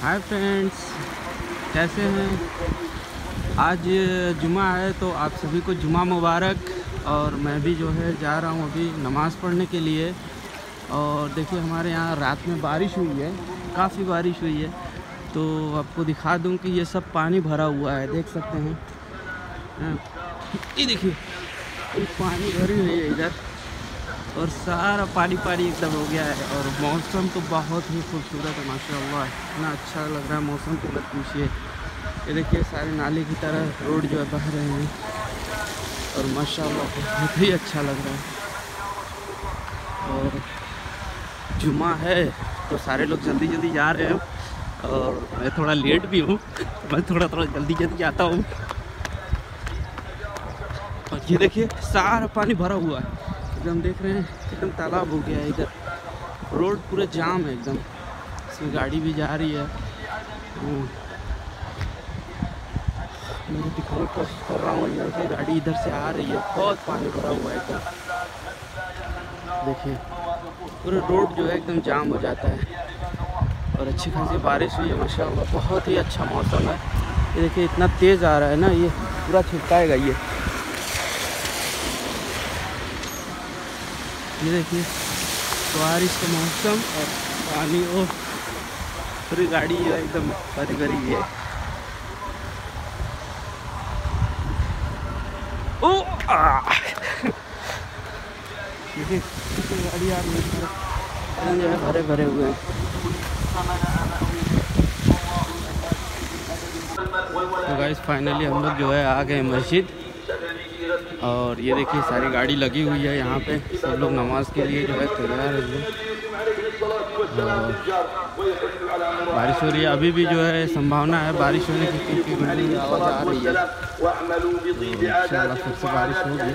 Hi friends कैसे हैं? आज जुमा है तो आप सभी को जुमा मुबारक। और मैं भी जो है जा रहा हूँ अभी नमाज़ पढ़ने के लिए। और देखिए हमारे यहाँ रात में बारिश हुई है काफ़ी बारिश हुई है। तो आपको दिखा दूँ कि ये सब पानी भरा हुआ है देख सकते हैं। हाँ, ये देखिए पानी भरी हुई है इधर। और सारा पानी पानी एकदम हो गया है और मौसम तो बहुत ही खूबसूरत है, माशाल्लाह। इतना अच्छा लग रहा है मौसम तो मत पूछिए। ये देखिए, सारे नाले की तरह रोड जो है बह रहे हैं। और माशाल्लाह, बहुत ही अच्छा लग रहा है। और जुमा है तो सारे लोग जल्दी जल्दी जा रहे हैं। और मैं थोड़ा लेट भी हूँ, मैं थोड़ा थोड़ा जल्दी जल्दी आता हूँ। और ये देखिए, सारा पानी भरा हुआ है। एकदम देख रहे हैं, एकदम तालाब हो गया है इधर। रोड पूरा जाम है एकदम। इसमें गाड़ी भी जा रही है। मैं दिखाने कोशिश कर रहा हूँ देखिए गाड़ी इधर से आ रही है। बहुत पानी भरा हुआ है एकदम। देखिए, पूरा रोड जो है एकदम जाम हो जाता है। और अच्छी खासी बारिश हुई है, माशाल्लाह। बहुत ही अच्छा मौसम है। ये देखिए, इतना तेज़ आ रहा है ना, ये पूरा छिटकाएगा ये। ये देखिए, बारिश का मौसम और पानी, ओ, पूरी गाड़ी है एकदम भरी भरी है। ओ गाड़ी आ रही है भरे भरे हुए तो गाइस फाइनली हम लोग जो है आ गए मस्जिद। और ये देखिए, सारी गाड़ी लगी हुई है यहाँ पे। सब लोग नमाज़ के लिए जो है तैयार है। बारिश हो रही है। अभी भी जो है संभावना है बारिश होने की क्योंकि आवाज़ आ रही है। इंशाल्लाह फिर से बारिश होगी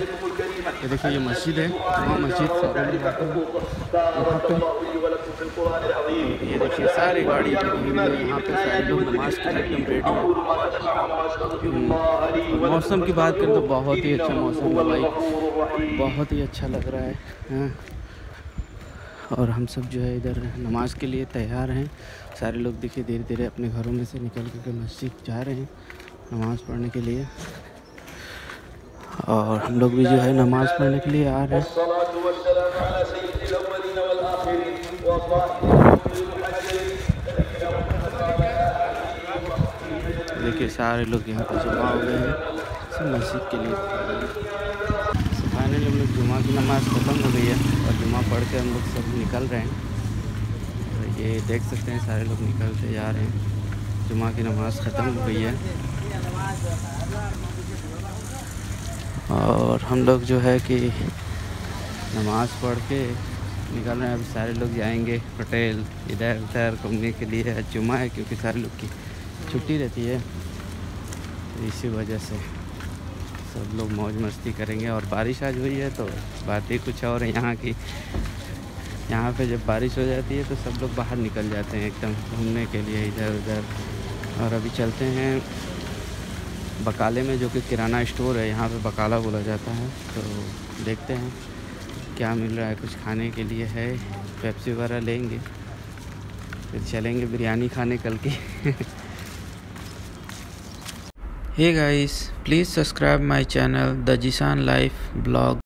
ये देखिए ये मस्जिद है जमा मस्जिद ये देखिए सारी गाड़ी यहाँ पे सारे लोग नमाज़ के लिए एकदम रेडी मौसम की बात करें तो बहुत ही अच्छा मौसम है भाई। बहुत ही अच्छा लग रहा है। हाँ। और हम सब जो है इधर नमाज़ के लिए तैयार हैं। सारे लोग देखिए धीरे धीरे अपने घरों में से निकल कर मस्जिद जा रहे हैं नमाज़ पढ़ने के लिए। और हम लोग भी जो है नमाज़ पढ़ने के लिए आ रहे हैं। देखिए सारे लोग यहाँ पर जमा हो गए हैं। सब मस्जिद के लिए फाइनली हम लोग जुमा की नमाज़ ख़त्म हो गई है और जुमा पढ़ के हम लोग सब निकल रहे हैं। तो ये देख सकते हैं, सारे लोग निकलते जा रहे हैं। जुमा की नमाज़ ख़त्म हो गई है। और हम लोग जो है कि नमाज़ पढ़ के निकल रहे हैं। अभी सारे लोग जाएँगे होटल, इधर उधर घूमने के लिए। जुमा है क्योंकि सारे लोग की छुट्टी रहती है तो इसी वजह से सब लोग मौज मस्ती करेंगे और बारिश आज हुई है तो बात ही कुछ और है यहाँ की। यहाँ पे जब बारिश हो जाती है तो सब लोग बाहर निकल जाते हैं एकदम घूमने के लिए इधर उधर। और अभी चलते हैं बकाले में जो कि किराना स्टोर है, यहाँ पे बकाला बोला जाता है। तो देखते हैं क्या मिल रहा है, कुछ खाने के लिए है, पेप्सी वगैरह लेंगे। फिर चलेंगे बिरयानी खाने कल की। Hey guys, please subscribe my channel The Jisan Life Blog